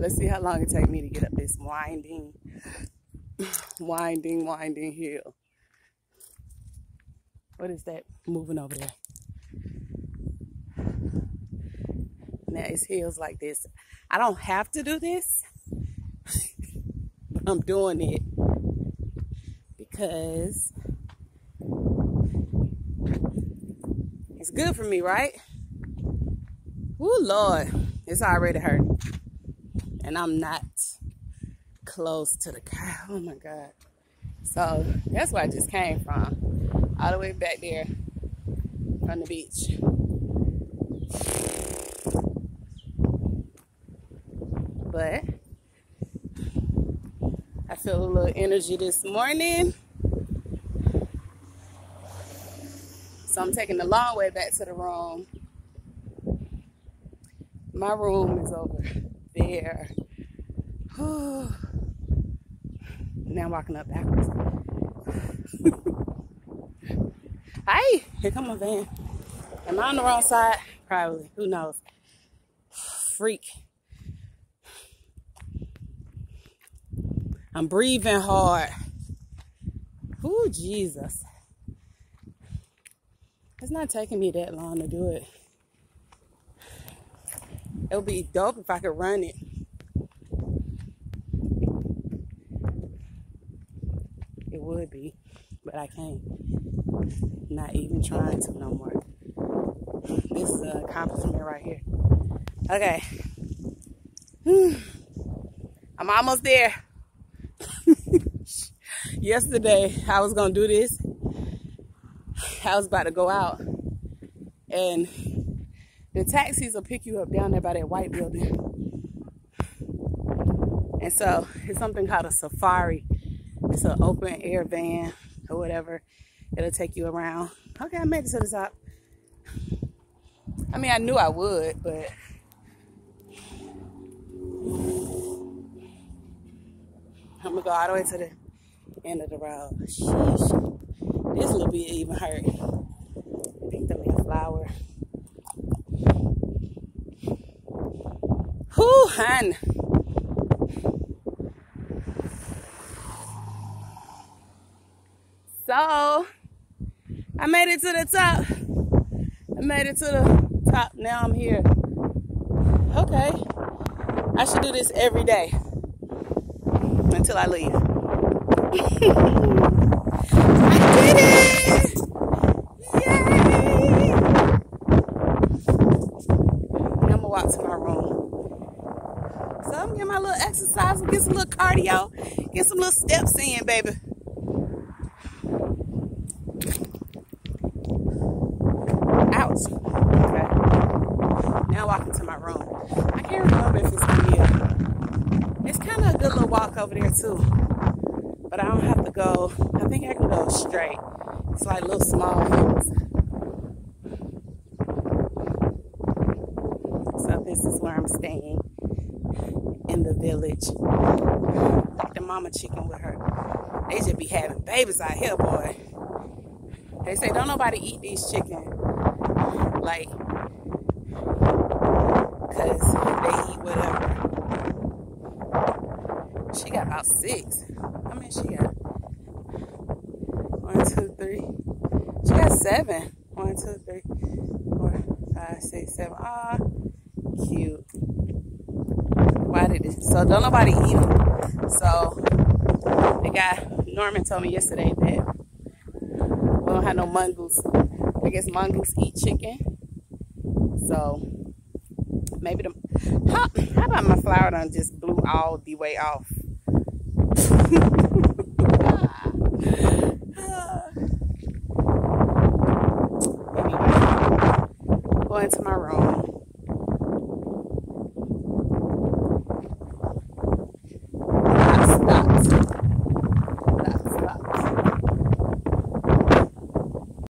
Let's see how long it take me to get up this winding, winding, winding hill. What is that moving over there? Now it's hills like this. I don't have to do this, but I'm doing it because it's good for me, right? Oh Lord, it's already hurting. And I'm not close to the car. Oh my God. So that's where I just came from. All the way back there from the beach. But I feel a little energy this morning. So I'm taking the long way back to the room. My room is over now I'm walking up backwards. Hi, here come my van. Am I on the wrong side? Probably. Who knows? Freak. I'm breathing hard. Oh, Jesus. It's not taking me that long to do it. It would be dope if I could run it. It would be, but I can't. Not even trying to no more. This is an accomplishment right here. Okay. I'm almost there. Yesterday, I was going to do this. I was about to go out. And the taxis will pick you up down there by that white building. And so it's something called a safari. It's an open air van or whatever. It'll take you around. Okay, I made it to the top. I mean, I knew I would, but I'm gonna go all the way to the end of the road. Sheesh. This little bit even hurt. Picked up me a flower. So, I made it to the top. I made it to the top. Now I'm here. Okay. I should do this every day until I leave. I did it! Yay! I'm gonna walk to my room. So I'm getting my little exercise, get some little cardio, get some little steps in, baby. Ouch. Okay. Now walking to my room. I can't remember if it's gonna be a, it's kind of a good little walk over there too. But I don't have to go, I think I can go straight. It's like little small hills. So this is where I'm staying in the village. Like the mama chicken with her. They just be having babies out here, boy. They say don't nobody eat these chicken. Like, cause they eat whatever. She got about six. How many she got? One, two, three. She got seven. One, two, three, four, five, six, seven. Ah, cute. Did? So don't nobody eat them. So the guy Norman told me yesterday that we don't have no mongoose. I guess mongoose eat chicken. So maybe the how, how about my flower done just blew all the way off? anyway, going to my room.